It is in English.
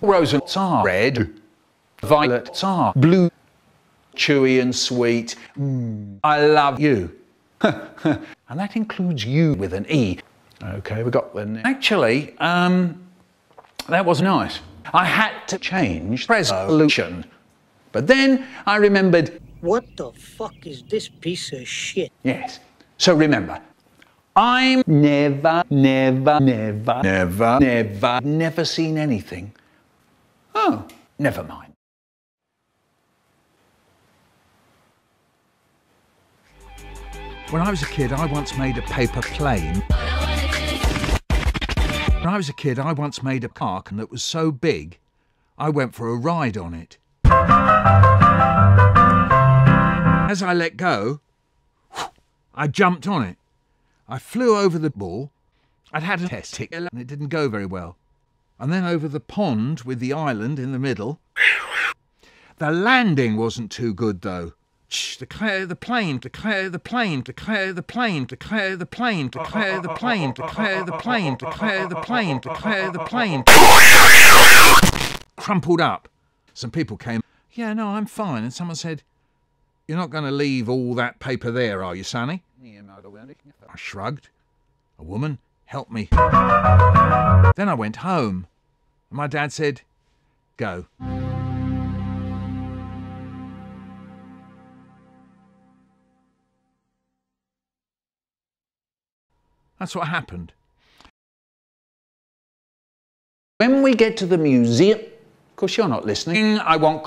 Roses are red, violets are blue, chewy and sweet. Mm, I love you. and that includes you with an E. Okay, we got the. Actually, um, that was nice. I had to change resolution. But then I remembered, What the fuck is this piece of shit? yes. So remember, I'm never, never, never, never, never, never seen anything. Oh, never mind. When I was a kid, I once made a paper plane. When I was a kid, I once made a park and it was so big, I went for a ride on it. As I let go, I jumped on it. I flew over the ball. I'd had a test and it didn't go very well. And then over the pond with the island in the middle. The landing wasn't too good though. Shh, declare the plane, declare the plane, declare the plane, declare the plane, declare the plane, declare the plane, declare the plane, declare the plane. Crumpled up. Some people came, yeah, no, I'm fine. And someone said, You're not going to leave all that paper there, are you, Sonny? I shrugged. A woman helped me. Then I went home. And my dad said, Go. That's what happened. When we get to the museum, of course, you're not listening. I want